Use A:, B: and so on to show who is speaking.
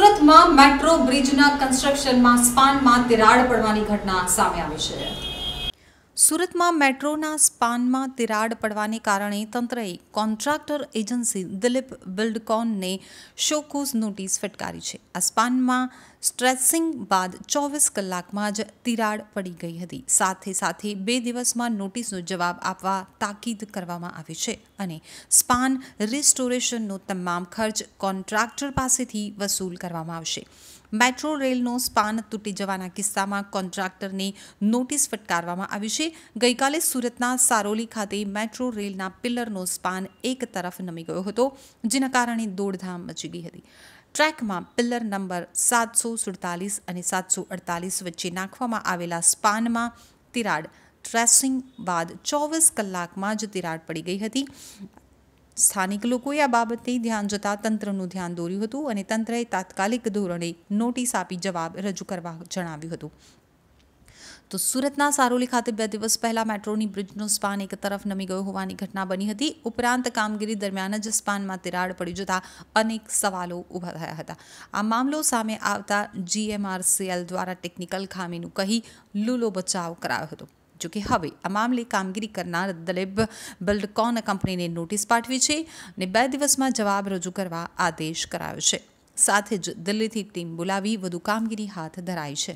A: Metro બ્રિજના કન્સ્ટ્રક્શનમાં સ્પાનમાં તિરાડ પડવાની ઘટના સામે આવી છે. સુરતમાં મેટ્રોના સ્પાનમાં તિરાડ પડવાને કારણે તંત્રએ કોન્ટ્રાક્ટર એજન્સી દિલીપ બિલ્ડકોનને શોકોઝ નોટિસ ફટકારી છે. આ સ્પાનમાં સ્ટ્રેસિંગ બાદ ચોવીસ કલાકમાં જ તિરાડ પડી ગઈ હતી. સાથે સાથે બે દિવસમાં નોટિસનો જવાબ આપવા તાકીદ કરવામાં આવી છે અને સ્પાન રિસ્ટોરેશનનો તમામ ખર્ચ કોન્ટ્રાક્ટર પાસેથી વસૂલ કરવામાં આવશે. મેટ્રો રેલનો સ્પાન તૂટી જવાના કિસ્સામાં કોન્ટ્રાક્ટરને નોટિસ ફટકારવામાં આવી છે. ગઈકાલે સુરતના સારોલી ખાતે મેટ્રો રેલના પિલ્લરનો સ્પાન એક તરફ નમી ગયો હતો, જેના કારણે દોડધામ મચી ગઈ હતી. ટ્રેકમાં પિલ્લર નંબર સાતસો સુડતાલીસ અને સાતસો અડતાલીસ વચ્ચે નાખવામાં આવેલા સ્પાનમાં તિરાડ ટ્રેસિંગ બાદ ચોવીસ કલાકમાં જ તિરાડ પડી ગઈ હતી. સ્થાનિક લોકોએ આ બાબતે ધ્યાન જતાં તંત્રનું ધ્યાન દોર્યું હતું અને તંત્રએ તાત્કાલિક ધોરણે નોટિસ આપી જવાબ રજૂ કરવા જણાવ્યું હતું. તો સુરતના સારોલી ખાતે બે દિવસ પહેલા મેટ્રોની બ્રિજનો સ્પાન એક તરફ નમી ગયો હોવાની ઘટના બની હતી. ઉપરાંત કામગીરી દરમિયાન જ સ્પાનમાં તિરાડ પડી જતા અનેક સવાલો ઊભા થયા હતા. આ મામલો સામે આવતા જીએમઆરસીએલ દ્વારા ટેકનિકલ ખામીનું કહી લૂલો બચાવ કરાયો હતો. જોકે હવે આ મામલે કામગીરી કરનાર દલેબ બિલ્ડકોન કંપનીને નોટિસ પાઠવી છે અને બે દિવસમાં જવાબ રજૂ કરવા આદેશ કરાયો છે. સાથે જ દિલ્હીથી ટીમ બોલાવી વધુ કામગીરી હાથ ધરાઈ છે.